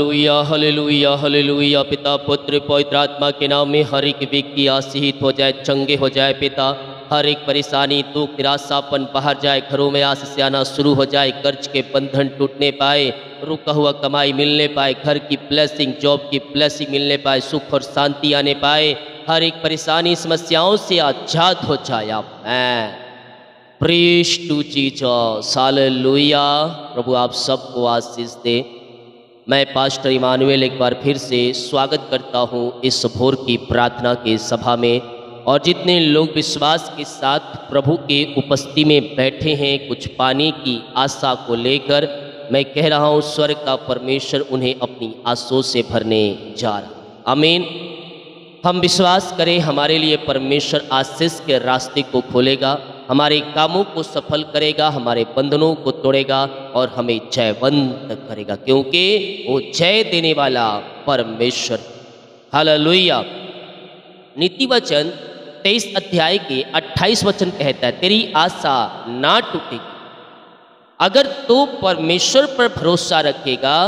Hallelujah hallelujah hallelujah. पिता, पुत्र, पवित्र आत्मा के नाम में हर एक व्यक्ति आशीषित हो जाए, चंगे हो जाए। पिता, हर एक परेशानी, दुख, निराशापन बाहर जाए, घरों में आस आना शुरू हो जाए, कर्ज के बंधन टूटने पाए, रुका हुआ कमाई मिलने पाए, घर की ब्लेसिंग जॉब की ब्लेसिंग मिलने पाए, सुख और शांति आने पाए, हर एक परेशानी, समस्याओं से आज़ाद हो जाए आप। मैं प्रीश टू जीसस हालेलुया। प्रभु आप सबको आशीष दे। मैं पास्टर इमानुएल एक बार फिर से स्वागत करता हूँ इस भोर की प्रार्थना के सभा में। और जितने लोग विश्वास के साथ प्रभु के उपस्थिति में बैठे हैं, कुछ पाने की आशा को लेकर मैं कह रहा हूँ, स्वर्ग का परमेश्वर उन्हें अपनी आशों से भरने जा रहा आमीन। हम विश्वास करें, हमारे लिए परमेश्वर आशीष के रास्ते को खोलेगा। हमारे कामों को सफल करेगा, हमारे बंधनों को तोड़ेगा और हमें जयवंत करेगा, क्योंकि वो जय देने वाला परमेश्वर। हालेलुया। नीति वचन तेईस अध्याय के 28 वचन कहता है, तेरी आशा ना टूटेगी। अगर तू परमेश्वर पर भरोसा रखेगा,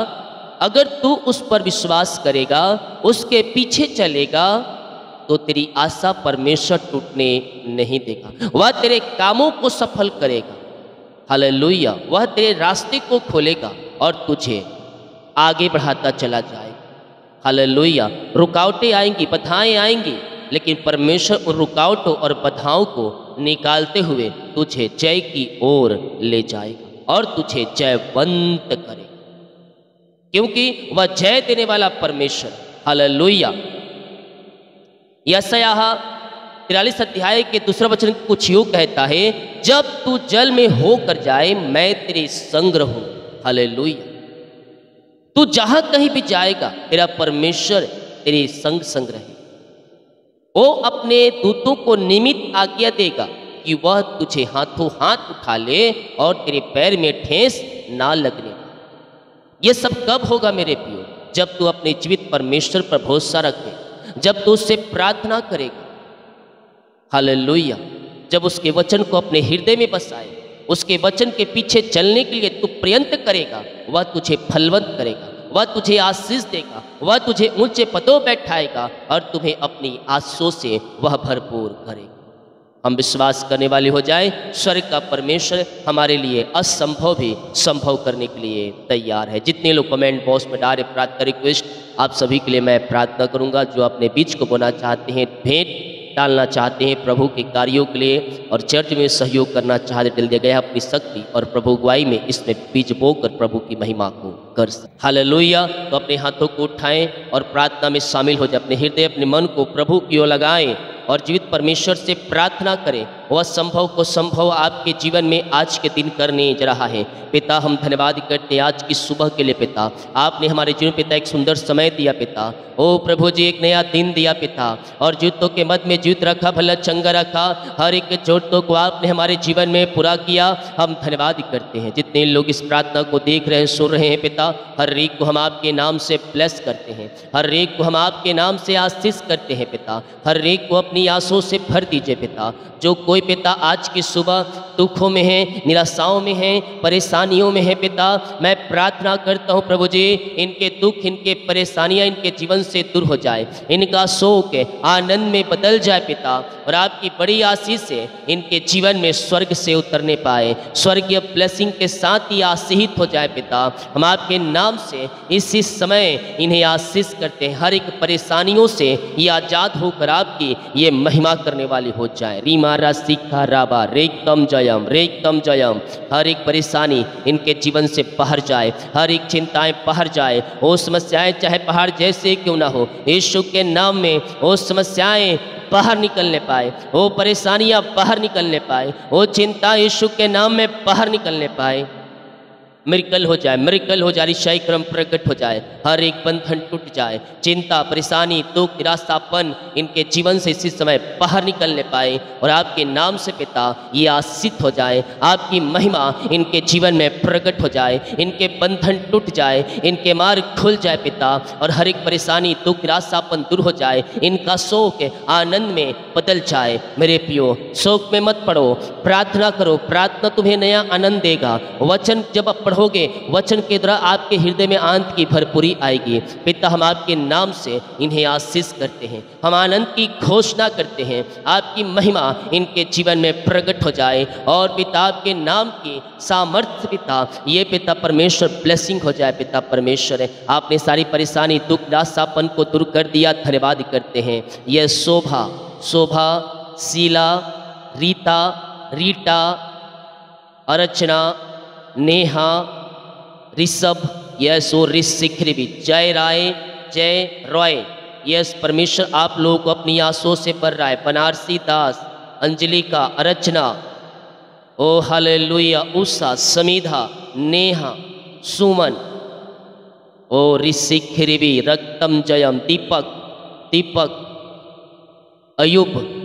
अगर तू उस पर विश्वास करेगा, उसके पीछे चलेगा तो तेरी आशा परमेश्वर टूटने नहीं देगा। वह तेरे कामों को सफल करेगा। हालेलुया। वह तेरे रास्ते को खोलेगा और तुझे आगे बढ़ाता चला जाएगा। हालेलुया। रुकावटें आएँगी, बाधाएँ आएँगी, लेकिन परमेश्वर उन रुकावटों और बाधाओं को निकालते हुए तुझे जय की ओर ले जाएगा और तुझे जयवंत करेगा। क्योंकि वह जय देने वाला परमेश्वर। हालेलुया। यशयाह तिरालीस अध्याय के दूसरा वचन कुछ यूँ कहता है, जब तू जल में होकर जाए, मैं तेरे संग रहूँ। हालेलुया। तू जहाँ कहीं भी जाएगा, तेरा परमेश्वर तेरे संग संग रहे वो अपने दूतों को निमित आज्ञा देगा कि वह तुझे हाथों हाथ उठा ले और तेरे पैर में ठेस ना लगने। ये सब कब होगा मेरे पियो जब तू अपने जीवित परमेश्वर पर भरोसा रखे जब तू उससे प्रार्थना करेगा। हालेलुया। जब उसके वचन को अपने हृदय में बसाए, उसके वचन के पीछे चलने के लिए तू प्रयत्न करेगा, वह तुझे फलवंत करेगा, वह तुझे आशीष देगा, वह तुझे ऊँचे पदों बैठाएगा और तुम्हें अपनी आशों से वह भरपूर करेगा। हम विश्वास करने वाले हो जाए। स्वर्ग का परमेश्वर हमारे लिए असंभव भी संभव करने के लिए तैयार है। जितने लोग कमेंट बॉक्स में डाले प्रार्थना रिक्वेस्ट आप सभी के लिए मैं प्रार्थना करूँगा, जो अपने बीच को बोना चाहते हैं, भेंट डालना चाहते हैं प्रभु के कार्यों के लिए और चर्च में सहयोग करना चाहते डल दिया गया अपनी शक्ति और प्रभु गुआई में इसमें बीज बोकर प्रभु की महिमा को कर हालेलुया तो अपने हाथों को उठाएँ और प्रार्थना में शामिल हो जाए। अपने हृदय, अपने मन को प्रभु की ओर लगाएँ। और जीवित परमेश्वर से प्रार्थना करें। वह संभव को संभव आपके जीवन में आज के दिन करने जा रहा है। पिता, हम धन्यवाद करते हैं आज की सुबह के लिए पिता। आपने हमारे जीवन पिता एक सुंदर समय दिया पिता। ओ प्रभु जी, एक नया दिन दिया पिता। और जूतों के मध्य में जूत रखा, भला चंगा रखा, हर एक जरूरतों को आपने हमारे जीवन में पूरा किया। हम धन्यवाद करते हैं। जितने लोग इस प्रार्थना को देख रहे हैं, सुन रहे हैं पिता, हर एक को हम आपके नाम से ब्लेस करते हैं। हर एक को हम आपके नाम से आशीष करते हैं पिता। हर एक को अपनी आँसू से भर दीजिए पिता। जो कोई पिता, आज की सुबह दुखों में है, निराशाओं में है, परेशानियों में है पिता। मैं प्रार्थना करता हूँ प्रभु जी, इनके दुख, इनके परेशानियाँ इनके जीवन से दूर हो जाए। इनका शोक आनंद में बदल जाए पिता, और आपकी बड़ी आशीष से इनके जीवन में स्वर्ग से उतरने पाए। स्वर्गीय ब्लेसिंग के साथ ही आशीषित हो जाए पिता। हम आपके नाम से इसी समय इन्हें आशीष करते हैं। हर एक परेशानियों से ये आज़ाद होकर आपकी ये महिमा करने वाली हो जाए। रीमा रा सीखा राबा रेकम जयम रेकम जयम। हर एक परेशानी इनके जीवन से बाहर जाए, हर एक चिंताएँ बाहर जाए। वो समस्याएँ चाहे पहाड़ जैसे क्यों ना हो, यीशु के नाम में वो समस्याएँ बाहर निकलने पाए वो परेशानियाँ बाहर निकलने पाए वो चिंता यीशु के नाम में बाहर निकलने पाए। मिरिकल हो जाए, मिरिकल हो जाए ईशाई क्रम प्रकट हो जाए, हर एक बंधन टूट जाए, चिंता, परेशानी, दुख, निराशापन इनके जीवन से इसी समय बाहर निकलने पाए और आपके नाम से पिता ये आशित हो जाए, आपकी महिमा इनके जीवन में प्रकट हो जाए, इनके बंधन टूट जाए, इनके मार्ग खुल जाए पिता और हर एक परेशानी, दुख, निराशापन दूर हो जाए, इनका शोक आनंद में बदल जाए। मेरे पियो शोक में मत पड़ो, प्रार्थना करो, प्रार्थना तुम्हें नया आनंद देगा। वचन जब पढ़ोगे, वचन के द्वारा आपके हृदय में आनंद की भरपूरी आएगी। पिता हम आपके नाम से इन्हें आशीष करते हैं। हम आनंद की घोषणा करते हैं। आपकी महिमा इनके जीवन में प्रकट हो जाए और पिता आपके नाम की सामर्थ्य पिता, ये पिता परमेश्वर ब्लेसिंग हो जाए पिता परमेश्वर। है आपने सारी परेशानी, दुख निराशापन को दूर कर दिया, धन्यवाद करते हैं। यह शोभा शोभा, शीला, रीता, रीटा, अर्चना नेहा, ऋषभ यस और ऋषिखरी भी। जय राय, जय रॉय। यस परमेश्वर आप लोगों को अपनी आंसुओं से भर रहा है। बनारसी दास अंजलि का अर्चना। ओ हालेलुया, उषा, समीधा, नेहा, सुमन। ओ ऋषि ऋषिखिरिवी रक्तम जयम, दीपक दीपक, अयुब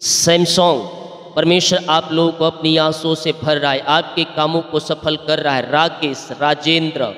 सैमसोंग परमेश्वर आप लोगों को अपनी आंसुओं से भर रहा है, आपके कामों को सफल कर रहा है। राकेश, राजेंद्र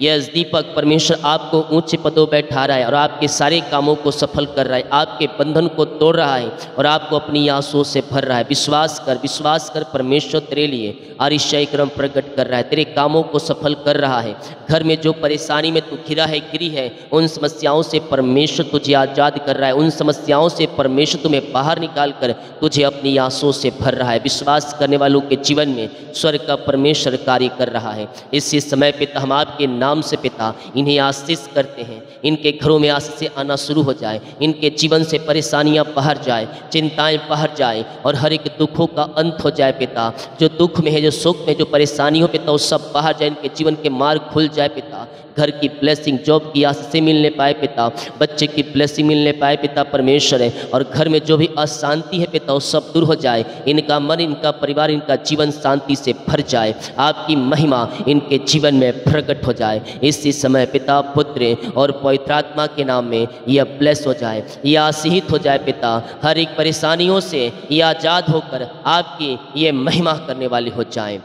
यस दीपक परमेश्वर आपको ऊँचे पदों बैठा रहा है और आपके सारे कामों को सफल कर रहा है, आपके बंधन को तोड़ रहा है और आपको अपनी आंसुओं से भर रहा है। विश्वास कर विश्वास कर परमेश्वर तेरे लिए आरिशाई क्रम प्रकट कर रहा है, तेरे कामों को सफल कर रहा है। घर में जो परेशानी में तू घिरा है, गिरी है, उन समस्याओं से परमेश्वर तुझे आज़ाद कर रहा है, उन समस्याओं से परमेश्वर तुम्हें बाहर निकाल कर तुझे अपनी आंसुओं से भर रहा है। विश्वास करने वालों के जीवन में स्वर्ग का परमेश्वर कार्य कर रहा है। इसी समय पे हम आपके नाम से पिता, इन्हें आशीष करते हैं। इनके घरों में आशीष आना शुरू हो जाए। इनके जीवन से परेशानियाँ बाहर जाए, चिंताएँ बाहर जाए और हर एक दुखों का अंत हो जाए पिता। जो दुख में है, जो सुख में जो परेशानियों पिता वो सब बाहर जाए, इनके जीवन के मार्ग खुल जाए पिता। घर की ब्लेसिंग जॉब की आशीष मिलने पाए पिता, बच्चे की ब्लेसिंग मिलने पाए पिता परमेश्वर है और घर में जो भी अशांति है पिता, वो सब दूर हो जाए। इनका मन, इनका परिवार, इनका जीवन शांति से भर जाए। आपकी महिमा इनके जीवन में प्रकट हो जाए। इसी समय पिता, पुत्र और पवित्रात्मा के नाम में यह ब्लेस हो जाए, यह आशीषित हो जाए पिता। हर एक परेशानियों से यह आज़ाद होकर आपकी ये महिमा करने वाली हो जाए।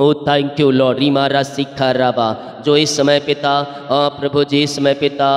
ओ थैंक यू लॉर्ड रीमारा सिखा राबा जो इस समय पिता आ, प्रभु जी इस समय पिता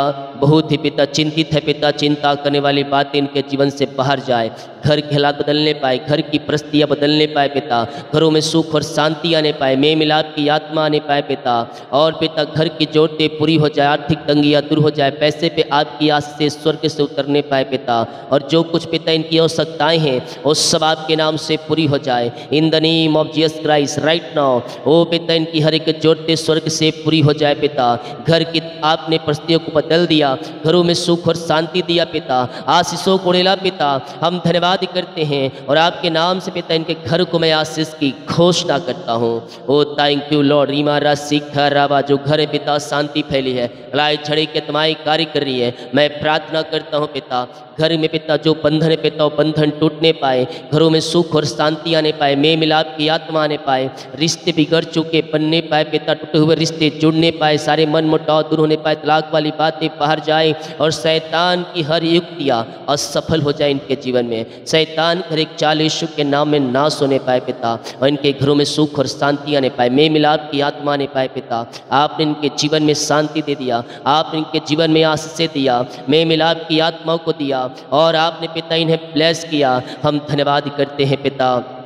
बहुत ही पिता, चिंतित है पिता, चिंता करने वाली बातें इनके जीवन से बाहर जाए। घर के हालात बदलने पाए, घर की परिस्थितियाँ बदलने पाए पिता। घरों में सुख और शांति आने पाए मे मिलाप की आत्मा आने पाए पिता। और पिता, घर की जोड़ते पूरी हो जाए, आर्थिक तंगियाँ दूर हो जाए, पैसे पे आपकी आस से स्वर्ग से उतरने पाए पिता। और जो कुछ पिता इनकी आवश्यकताएँ हैं, वो सब आपके नाम से पूरी हो जाए। In the name of Jesus Christ right now ओ पिता इनकी हर एक जोड़ते स्वर्ग से पूरी हो जाए पिता। घर की आपने परिस्थितियों को बदल दिया घरों में सुख और शांति दिया पिता। आशीषों को डेला पिता। हम धन्यवाद करते हैं और आपके नाम से पिता इनके घर को मैं आशीष की घोषणा करता हूँ। ओ थैंक यू लॉर्ड रीमारा सिखा रावा, जो घर पिता, शांति फैली है। लड़ाई झड़ी के तमाई कार्य कर रही है। मैं प्रार्थना करता हूँ पिता, घर में पिता, जो बंधन पिता बंधन टूटने पाए। घरों में सुख और शांति आने पाए। मे मिलाप की आत्मा आने पाए। रिश्ते बिगड़ चुके बनने पाए पिता, टूटे हुए रिश्ते जुड़ने पाए। सारे मन मुटाव दूर होने पाए। तलाक वाली बातें बाहर जाए और शैतान की हर युक्तियाँ असफल हो जाए इनके जीवन में। शैतान हर एक चाल यीशु के नाम में नाश होने पाए पिता और इनके घरों में सुख और शांति आने पाए। मे मिलाप की आत्मा आने पाए पिता। आपने इनके जीवन में शांति दे दिया। आपने इनके जीवन में आशीष दिया। मे मिलाप की आत्मा को दिया और आपने पिता इन्हें ब्लेस किया। हम धन्यवाद करते हैं पिता।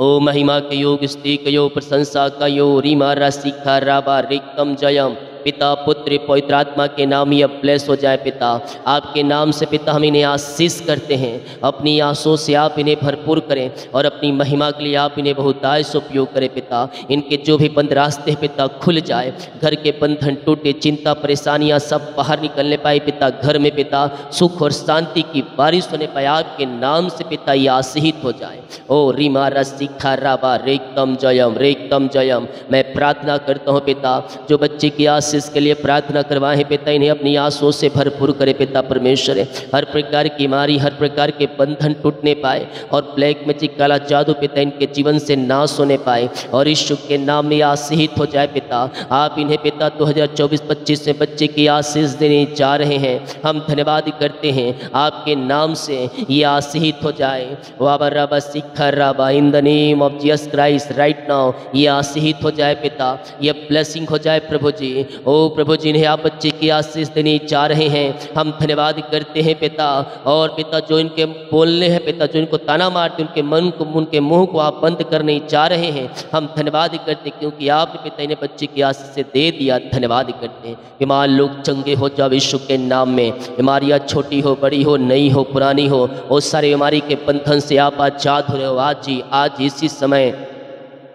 ओ महिमा के योग, स्त्री कयो प्रशंसा कयो रीमा राशिखा राबा रिकम जयम। पिता, पुत्र, पवित्र आत्मा के नाम यह ब्लेस हो जाए पिता। आपके नाम से पिता हम इन्हें आशीष करते हैं। अपनी आंसुओं से आप इन्हें भरपूर करें और अपनी महिमा के लिए आप इन्हें बहुताय से उपयोग करें पिता। इनके जो भी बंद रास्ते हैं पिता, खुल जाए। घर के बंधन टूटे, चिंता, परेशानियाँ सब बाहर निकलने पाए पिता। घर में पिता, सुख और शांति की बारिश होने पाए आपके नाम से पिता ये आशीषित हो जाए। ओ रीमा रसिखा राबा रेकम जयम रेकम जयम। मैं प्रार्थना करता हूँ पिता, जो बच्चे की आशीष के लिए प्रार्थना करवाए पिता, इन्हें अपनी आंसुओं से भरपूर करे पिता परमेश्वर। हर प्रकार की मारी, हर प्रकार के बंधन टूटने पाए और ब्लैक मैजिक काला जादू पिता, इनके जीवन से नाश होने पाए और ईश्वर के नाम में आशीषित हो जाए पिता। आप इन्हें पिता 2024-25 में बच्चे की आशीष देने जा रहे हैं। हम धन्यवाद करते हैं आपके नाम से ये आशीषित हो जाए। वाबा रबा शिखर रबा, in the name of Jesus Christ, right now ये आशीषित हो जाए पिता, ये ब्लेसिंग हो जाए प्रभु जी ओ प्रभु जी इन्हें आप बच्चे की आशीष देनी चाह रहे हैं। हम धन्यवाद करते हैं पिता, और पिता जो इनके बोलने हैं, पिता जो इनको ताना मारते उनके मन को, उनके मुँह को आप बंद करने चाह रहे हैं। हम धन्यवाद करते क्योंकि आपने पिता इन्हें बच्चे की आशीष दे दिया। धन्यवाद करते हैं। बीमार लोग चंगे हो जाओ विश्व के नाम में। बीमारियाँ छोटी हो, बड़ी हो, नई हो, पुरानी हो। और सारे बीमारी के बंधन से आप आज़ाद हो रहे हो। आज जी आज इसी समय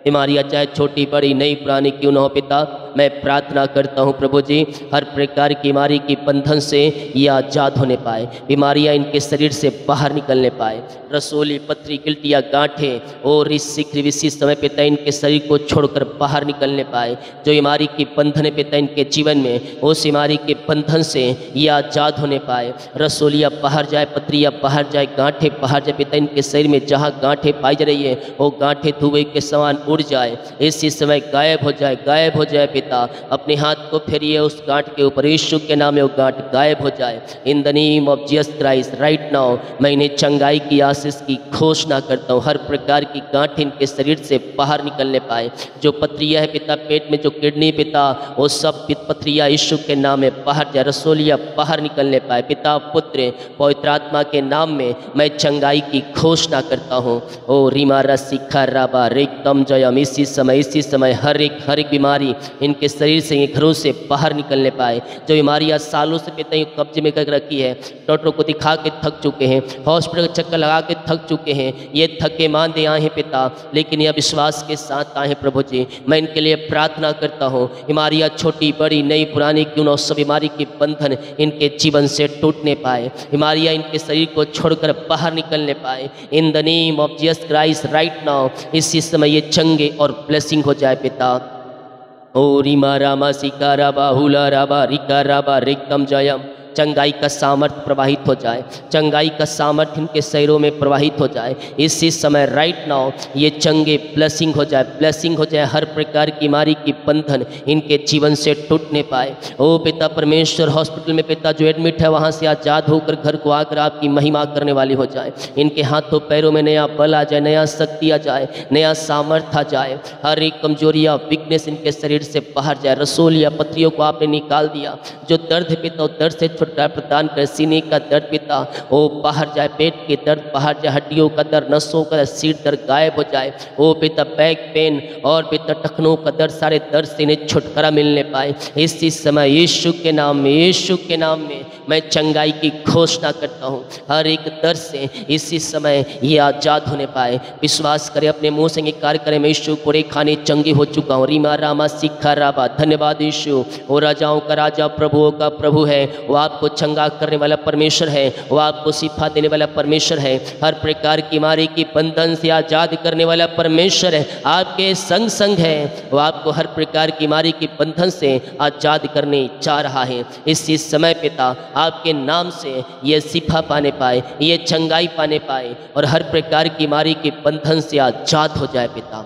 बीमारियाँ चाहे छोटी बड़ी नई पुरानी क्यों न हो पिता? मैं प्रार्थना करता हूँ प्रभु जी, हर प्रकार की बीमारी की बंधन से ये आज़ाद होने पाए, बीमारियाँ इनके शरीर से बाहर निकलने पाए। रसोली, पथरी, गिल्टिया, गांठें और इस शिखर इसी समय पिता इनके शरीर को छोड़कर बाहर निकलने पाए, जो बीमारी की बंधन पे पिता इनके जीवन में, उस बीमारी के बंधन से ये आज़ाद होने पाए। रसोलिया बाहर जाए, पथरिया बाहर जाए, गांठें बाहर जाए, पिता इनके शरीर में जहाँ गांठें पाई जा रही है, वो गांठें धुएँ के समान उड़ जाए। इसी समय गायब हो जाए, गायब हो जाए पिता, अपने हाथ को फेरिए उस गांठ के ऊपर, यीशु के नाम में वो गांठ गायब हो जाए। In the name of Jesus Christ right now मैं इन्हें चंगाई की, आशीष की घोषणा करता हूँ, हर प्रकार की गांठ इनके शरीर से बाहर निकलने पाए। जो पथरिया है पिता पेट में, जो किडनी पिता, वो सब पथरिया यीशु के नाम में बाहर जाए, रसोलिया बाहर निकलने पाए। पिता, पुत्र, पवित्र आत्मा के नाम में मैं चंगाई की घोषणा करता हूँ। ओ रीमा रसिखा राबा रेकतम जयम, इसी समय इसी समय, हर एक हर एक बीमारी इनके शरीर से घरों से बाहर निकलने पाए। जो बीमारियाँ सालों से यूँ कब्जे में कर रखी है, डॉक्टरों को दिखा के थक चुके हैं, हॉस्पिटल का चक्कर लगा के थक चुके हैं, ये थके मांदे आए हैं पिता, लेकिन यह विश्वास के साथ आए प्रभु जी। मैं इनके लिए प्रार्थना करता हूँ, बीमारियाँ छोटी, बड़ी, नई, पुरानी, क्यों न सब बीमारी के बंधन इनके जीवन से टूटने पाए। बीमारियाँ इनके शरीर को छोड़कर बाहर निकलने पाए। In the name of Jesus Christ right now इसी समय ये चंगे और ब्लेसिंग हो जाए पिता। ओ रिमा रामा सिका राबा रा राबा रिका राबा रिकम जयम। चंगाई का सामर्थ्य प्रवाहित हो जाए, चंगाई का सामर्थ्य इनके शरीरों में प्रवाहित हो जाए। इसी समय राइट नाउ ये चंगे ब्लेसिंग हो जाए ब्लेसिंग हो जाए हर प्रकार की बीमारी की बंधन इनके जीवन से टूटने पाए। ओ पिता परमेश्वर हॉस्पिटल में पिता जो एडमिट है, वहाँ से आज़ाद होकर घर को आकर आपकी महिमा करने वाली हो जाए। इनके हाथों पैरों में नया बल आ जाए, नया शक्ति आ जाए, नया सामर्थ्य आ जाए। हर एक कमज़ोरी या वीकनेस इनके शरीर से बाहर जाए। रसोल या पत्रियों को आपने निकाल दिया। जो दर्द पिता दर्द से छुटकारा प्रदान कर, सीने का दर्द पिता ओ बाहर जाए, पेट के दर्द, बाहर जाए, हड्डियों का दर्द, नसों का दर्द, सिर दर्द गायब हो जाए ओ पिता बैक पेन और पिता टखनों का दर्द, सारे दर्द से इन्हें छुटकारा मिलने पाए। इसी समय यीशु के नाम में, यीशु के नाम में मैं चंगाई की घोषणा करता हूँ। हर एक दर्द से इसी समय ये आज़ाद होने पाए। विश्वास करें, अपने मुँह से कार्य करें, मैं यीशु पूरे खाने चंगे हो चुका हूँ। रीमा, रामा सिखा राबा, धन्यवाद यीशु। वो राजाओं का राजा, प्रभुओं का प्रभु है, वो आपको चंगा करने वाला परमेश्वर है, वो आपको सिफा देने वाला परमेश्वर है। हर प्रकार की मारी की बंधन से आज़ाद करने वाला परमेश्वर है, आपके संग संग है। वो आपको हर प्रकार की मारी की बंधन से आज़ाद करने जा रहा है। इसी समय पिता, आपके नाम से ये सिफा पाने पाए, ये चंगाई पाने पाए और हर प्रकार की मारी के बंधन से आज़ाद हो जाए पिता।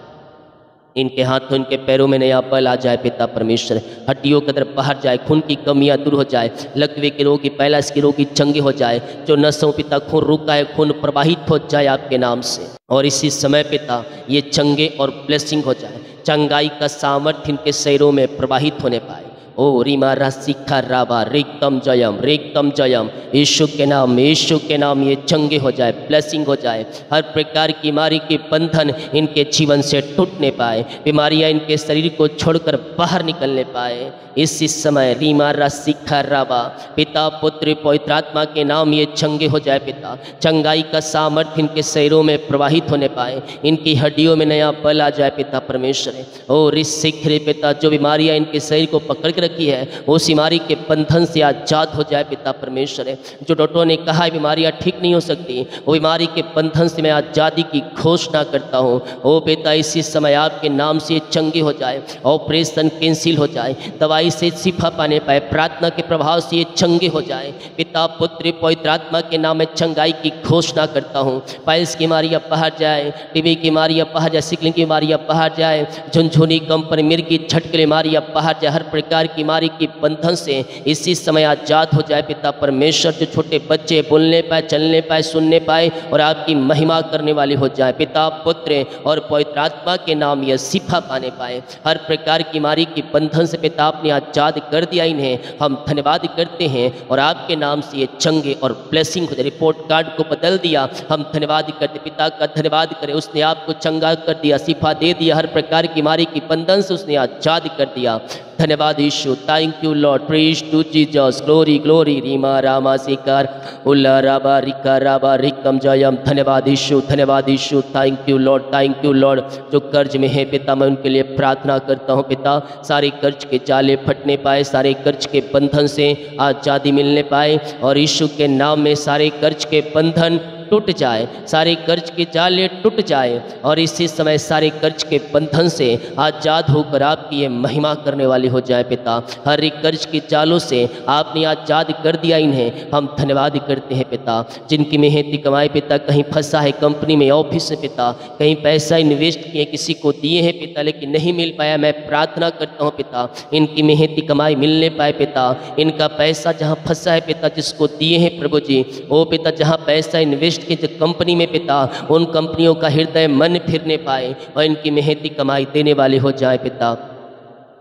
इनके हाथों, इनके पैरों में नया बल आ जाए पिता परमेश्वर। हड्डियों के अंदर बाहर जाए, खून की कमियाँ दूर हो जाए, लकवे के रोगी, पैलास के रोगी चंगे हो जाए, जो नसों पिता, खून रुका है, खून प्रवाहित हो जाए आपके नाम से। और इसी समय पिता, ये चंगे और ब्लेसिंग हो जाए, चंगाई का सामर्थ्य इनके शरीरों में प्रवाहित होने पाए। ओ रीमा रसिखा राबा रेकतम जयम रेकतम जयम यीशु के नाम यीशु के नाम ये चंगे हो जाए ब्लेसिंग हो जाए हर प्रकार की बीमारी के बंधन इनके जीवन से टूटने पाए बीमारियाँ इनके शरीर को छोड़कर बाहर निकलने पाए इसी समय रीमा रसिखा राबा पिता पुत्र पवित्र आत्मा के नाम ये चंगे हो जाए पिता चंगाई का सामर्थ्य इनके शरीरों में प्रवाहित होने पाए इनकी हड्डियों में नया बल आ जाए पिता परमेश्वर ओ शिखरे पिता जो बीमारियाँ इनके शरीर को रखी है। उस बीमारी के बंधन से आज़ाद हो जाए पिता परमेश्वर है। जो डॉक्टरों ने कहा है, बीमारियाँ ठीक नहीं हो सकती। वो बीमारी के बंधन से मैं आज़ादी की घोषणा करता हूँ। ओ पिता इसी समय आपके नाम से चंगे हो जाए, ऑपरेशन कैंसिल हो जाए, दवाई से शिफा पाने पाए, प्रार्थना के प्रभाव से ये चंगे हो जाए। पिता पिता पुत्र पवित्र आत्मा के नाम में चंगाई की घोषणा करता हूँ। पाइल्स की अब बाहर जाए टीबी की अब बाहर जाए, सिकलिंग की अब बाहर जाए, झुनझुनी कंपन मिर्गी झटके बीमारी अब बाहर जाए, हर प्रकार की मारी की बंधन से इसी समय आज़ाद हो जाए पिता परमेश्वर, जो छोटे बच्चे बोलने पाए, चलने पाए, सुनने पाए और आपकी महिमा करने वाले हो जाए। पिता पुत्र और पवित्र आत्मा के नाम यह सिफा पाने पाए। हर प्रकार की मारी की बंधन से पिता आपने आज़ाद कर दिया इन्हें। हम धन्यवाद करते हैं और आपके नाम से ये चंगे और ब्लेसिंग जाए रिपोर्ट कार्ड को बदल दिया। हम धन्यवाद करते, पिता का धन्यवाद करें, उसने आपको चंगा कर दिया, सिफा दे दिया, हर प्रकार की मारी की बंधन से उसने आज़ाद कर दिया। धन्यवाद Yeshu. Thank you Lord praise to Jesus glory glory Reema, Rama, सिकार। उल्ला, राबा रिका राबा रिकम जयम। धन्यवाद यीशु धन्यवाद यीशु। Thank you lord thank you lord जो कर्ज में है पिता, मैं उनके लिए प्रार्थना करता हूँ पिता। सारे कर्ज के जाले फटने पाए, सारे कर्ज के बंधन से आज़ादी मिलने पाए। और यीशु के नाम में सारे कर्ज के बंधन टूट जाए, सारे कर्ज के जाले टूट जाए और इसी समय सारे कर्ज के बंधन से आज़ाद होकर आपकी ये महिमा करने वाले हो जाए पिता। हर एक कर्ज के जालों से आपने आज़ाद कर दिया इन्हें। हम धन्यवाद करते हैं पिता। जिनकी मेहनती कमाई पिता, कहीं फंसा है कंपनी में ऑफ़िस में पिता, कहीं पैसा इन्वेस्ट किए, किसी को दिए हैं पिता, लेकिन नहीं मिल पाया, मैं प्रार्थना करता हूँ पिता, इनकी मेहनती कमाई मिलने पाए पिता। इनका पैसा जहाँ फंसा है पिता, जिसको दिए हैं प्रभु जी वो पिता, जहाँ पैसा इन्वेस्ट जो कंपनी में पिता, उन कंपनियों का हृदय मन फिरने पाए और इनकी मेहनती कमाई देने वाले हो जाए पिता।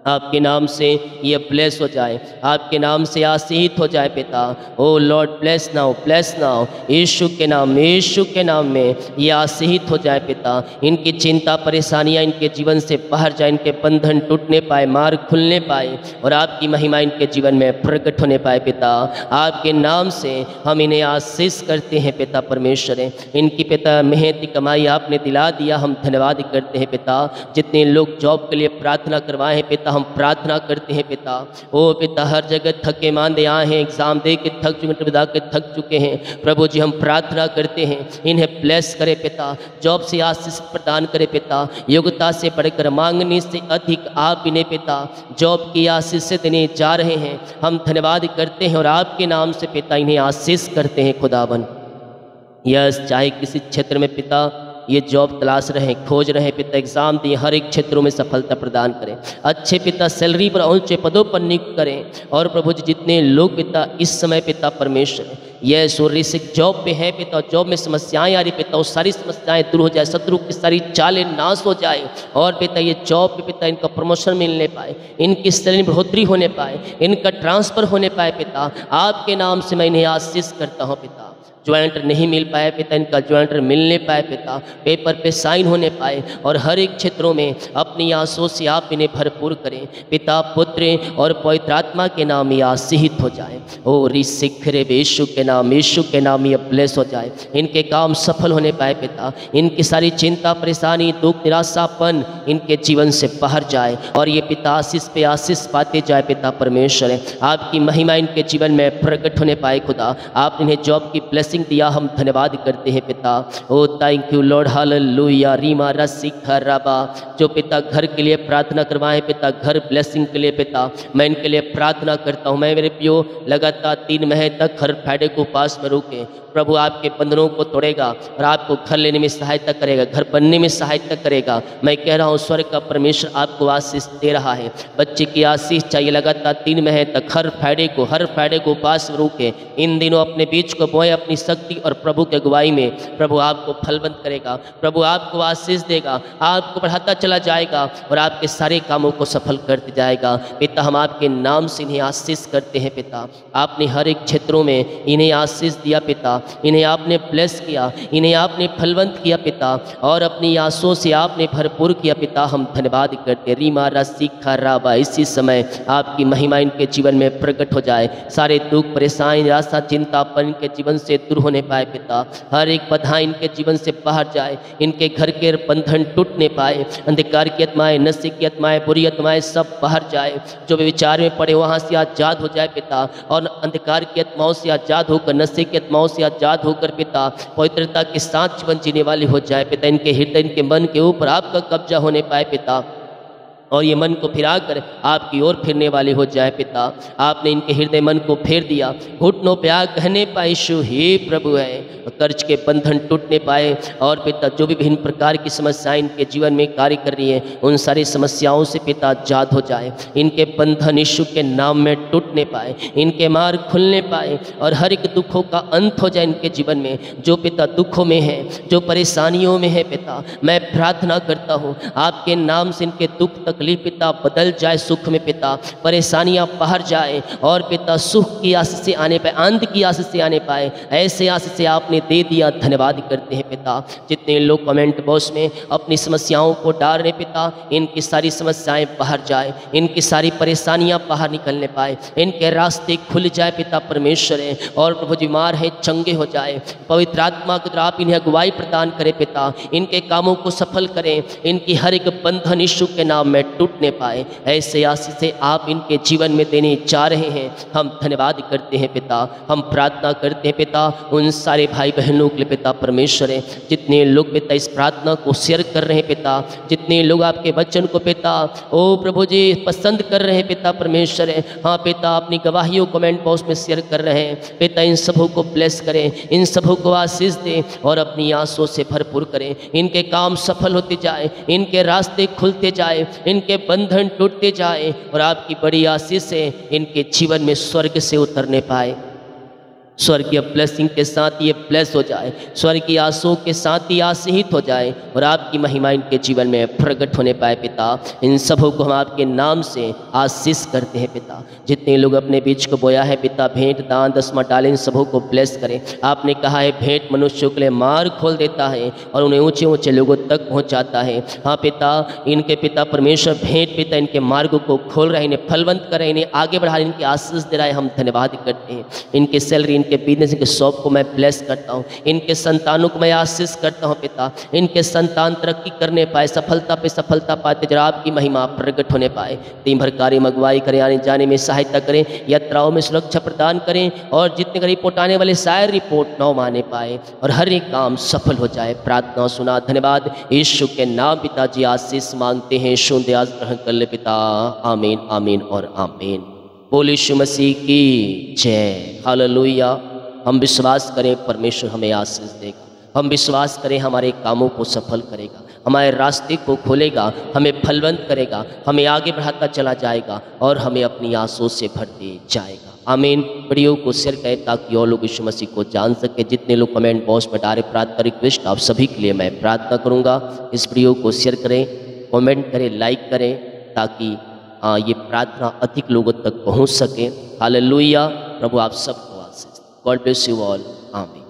आपके नाम से ये ब्लेस हो जाए, आपके नाम से आशीत हो जाए पिता। O lord bless now bless now यीशु के नाम में यीशु के नाम में ये आशीत हो जाए पिता। इनकी चिंता, परेशानियाँ इनके जीवन से बाहर जाए, इनके बंधन टूटने पाए, मार्ग खुलने पाए और आपकी महिमा इनके जीवन में प्रकट होने पाए पिता। आपके नाम से हम इन्हें आशीष करते हैं पिता परमेश्वर। इनकी पिता मेहनती कमाई आपने दिला दिया, हम धन्यवाद करते हैं पिता। जितने लोग जॉब के लिए प्रार्थना करवाए हैं पिता हम प्रार्थना करते हैं पिता। ओ पिता, हर जगह थके मांदे आए हैं एग्ज़ाम दे के थक चुके बिता के थक चुके हैं। प्रभु जी, हम प्रार्थना करते हैं, इन्हें ब्लेस करे पिता जॉब से आशीष प्रदान करे पिता, योग्यता से बढ़कर मांगने से अधिक आप इन्हें पिता जॉब की आशीष से देने जा रहे हैं। हम धन्यवाद करते हैं और आपके नाम से पिता इन्हें आशीष करते हैं, खुदावन। यस, चाहे किसी क्षेत्र में पिता ये जॉब तलाश रहे, खोज रहे, पिता एग्ज़ाम दिए हर एक क्षेत्रों में सफलता प्रदान करें। अच्छे पिता सैलरी पर ऊँचे पदों पर नियुक्त करें और प्रभु जी, जितने लोग पिता इस समय पिता परमेश्वर यह सूर्य से जॉब पे है पिता जॉब में समस्याएँ आ रही पिता वो सारी समस्याएँ दूर हो जाए, शत्रु की सारी चालें नाश हो जाए और पिता ये जॉब पे पिता इनका प्रमोशन मिलने पाए, इनकी सैलरी बढ़ोतरी होने पाए, इनका ट्रांसफ़र होने पाए पिता। आपके नाम से मैं इन्हें आशीष करता हूँ पिता। ज्वाइंटर नहीं मिल पाए पिता, इनका ज्वाइंटर मिलने पाए पिता पेपर पे साइन होने पाए और हर एक क्षेत्रों में अपनी आँसू से आप इन्हें भरपूर करें। पिता, पुत्र और पवित्रात्मा के नाम ये आशीत हो जाए। ओ रिसिखरे यीशु के नाम, यीशु के नाम ये ब्लेस हो जाए। इनके काम सफल होने पाए पिता। इनकी सारी चिंता, परेशानी, दुख, निराशापन इनके जीवन से बाहर जाए और ये पिता आशीष पे आशीष पाते जाए पिता परमेश्वर। आपकी महिमा इनके जीवन में प्रकट होने पाए खुदा। आप इन्हें जॉब की ब्लेस ब्लेसिंग दिया, हम धन्यवाद करते हैं पिता। Oh thank you Lord hallelujah रीमा रसिखा राबा जो पिता घर के लिए प्रार्थना करवाए पिता घर ब्लेसिंग के लिए पिता। मैं इनके लिए प्रार्थना करता हूँ। मैं मेरे पियो, लगातार तीन महीने तक हर फ्राइडे को पास में रुके। प्रभु आपके बंधनों को तोड़ेगा और आपको घर लेने में सहायता करेगा, घर बनने में सहायता करेगा। मैं कह रहा हूँ, स्वर्ग का परमेश्वर आपको आशीष दे रहा है। बच्चे की आशीष चाहिए, लगातार तीन महीने तक हर फ्राइडे को, हर फ्राइडे को पास में रुके। इन दिनों अपने बीच को बोए, अपनी शक्ति और प्रभु के अगुवाई में प्रभु आपको फलबंद करेगा, प्रभु आपको आशीष देगा, आपको बढ़ाता चला जाएगा और आपके सारे कामों को सफल करते जाएगा। पिता, हम आपके नाम से इन्हें आशीष करते हैं पिता। आपने हर एक क्षेत्रों में इन्हें आशीष दिया पिता। इन्हें आपने ब्लेस किया, इन्हें आपने फलवंत किया पिता। और अपनी आंसुओं से आपने भरपूर किया पिता। हम धन्यवाद करते रीमा रसिखा राबा, इसी समय आपकी महिमा इनके जीवन में प्रकट हो जाए। सारे दुख, परेशानी, निराशा चिंतापन के जीवन से दूर होने पाए पिता। हर एक बाधा इनके जीवन से बाहर जाए, इनके घर के बंधन टूटने पाए, अंधकार की आत्माएँ नशे की आत्माएँ, बुरी आत्माएँ सब बाहर जाए। जो विचार में पड़े वहाँ से आज़ाद हो जाए पिता, और अंधकार की आत्माओं से आज़ाद होकर नशे की आत्माओं से आज़ाद होकर पिता, पवित्रता के साथ जीवन जीने वाले हो जाए पिता। इनके हृदय, इनके मन के ऊपर आपका कब्जा होने पाए पिता। और ये मन को फिरा कर आपकी ओर फिरने वाले हो जाए पिता। आपने इनके हृदय मन को फेर दिया। घुटनों पे आ कहने पाए यीशु हे प्रभु है कर्ज के बंधन टूटने पाए। और पिता, जो भी विभिन्न प्रकार की समस्याएँ इनके जीवन में कार्य कर रही हैं, उन सारी समस्याओं से पिता आज़ाद हो जाए। इनके बंधन यीशु के नाम में टूटने पाए। इनके मार्ग खुलने पाए। और हर एक दुखों का अंत हो जाए इनके जीवन में। जो पिता दुखों में है, जो परेशानियों में है पिता, मैं प्रार्थना करता हूँ, आपके नाम से इनके दुख तकलीफ़ पिता, बदल जाए सुख में पिता, परेशानियाँ बाहर जाए और पिता सुख की आस से आने पाए, आनंद की आस से आने पाए, ऐसे आस से आपने दे दिया, धन्यवाद करते हैं पिता। जितने लोग कमेंट बॉक्स में अपनी समस्याओं को डाल रहे पिता, इनकी सारी समस्याएँ बाहर जाए, इनकी सारी परेशानियाँ बाहर निकलने पाए, इनके रास्ते खुल जाए पिता, परमेश्वर है, और प्रभु बीमार है, चंगे हो जाए। पवित्र आत्मा के द्वारा आप इन्हें अगुवाई प्रदान करें पिता, इनके कामों को सफल करें, इनकी हर एक बंधन यीशु के नाम में टूटने पाए। ऐसे आशीष आप इनके जीवन में देने जा रहे हैं। हम धन्यवाद करते हैं पिता। हम प्रार्थना करते हैं पिता। उन सारे भाई बहनों के लिए पिता परमेश्वर है। जितने लोग पिता इस प्रार्थना को शेयर कर रहे हैं पिता। जितने लोग आपके वचन को पिता, ओ प्रभु जी, पसंद कर रहे हैं पिता परमेश्वर है। हाँ पिता, अपनी गवाहियों कमेंट बॉक्स में शेयर कर रहे हैं। पिता, इन सबों को ब्लेस करें। इन सबों को आशीष दें और अपनी आंसुओं से भरपूर करें। इनके काम सफल होते जाए। इनके रास्ते खुलते जाए। इनके बंधन टूटते जाए और आपकी बड़ी आशीष से इनके जीवन में स्वर्ग से उतरने पाए। स्वर्गीय ब्लेसिंग के साथ ये ब्लेस हो जाए। स्वर्गीय आंसुओं के साथ ही आशीत हो जाए और आपकी महिमा इनके जीवन में प्रकट होने पाए पिता। इन सबों को हम आपके नाम से आशीष करते हैं पिता। जितने लोग अपने बीच को बोया है पिता, भेंट, दान दसमा डाले, इन सबों को ब्लेस करें। आपने कहा है भेंट मनुष्यों के लिए मार्ग खोल देता है और उन्हें ऊँचे ऊँचे लोगों तक पहुँचाता है। हाँ पिता, इनके पिता परमेश्वर भेंट पिता, इनके मार्ग को खोल रहे इन्हें फलवंत कर रहे इन्हें आगे बढ़ा इनकी आशीष दे रहा है हम धन्यवाद करते हैं। इनके सैलरी इनके शॉप को मैं ब्लेस करता हूँ। इनके संतानों को मैं आशीष करता हूँ पिता। इनके संतान तरक्की करने पाए, सफलता पे सफलता पाते जरा आपकी महिमा प्रकट होने पाए। दिन भर कार्य मगवाई करें, आने जाने में सहायता करें, यात्राओं में सुरक्षा प्रदान करें, और जितने का रिपोर्ट आने वाले शायद रिपोर्ट न माने पाए, और हर एक काम सफल हो जाए। प्रार्थना सुना, धन्यवाद। यीशु के नाम पिताजी आशीष मांगते हैं, शून्य ग्रहण कर ले पिता। आमीन आमीन और आमीन। बोले मसीह की जय। हालेलुया। हम विश्वास करें, परमेश्वर हमें आशीष देगा। हम विश्वास करें, हमारे कामों को सफल करेगा। हमारे रास्ते को खोलेगा, हमें फलवंत करेगा। हमें आगे बढ़ाता चला जाएगा और हमें अपनी आँसू से भर भरते जाएगा। आमीन। वीडियो को शेयर करें ताकि और लोग यीशु मसीह को जान सके। जितने लोग कमेंट बॉक्स में डाले, प्रार्थना रिक्वेस्ट, आप सभी के लिए मैं प्रार्थना करूँगा। इस वीडियो को शेयर करें, कमेंट करें, लाइक करें, ताकि ये प्रार्थना अधिक लोगों तक पहुँच सके। हाल प्रभु आप सबको आशीष God bless you all amen.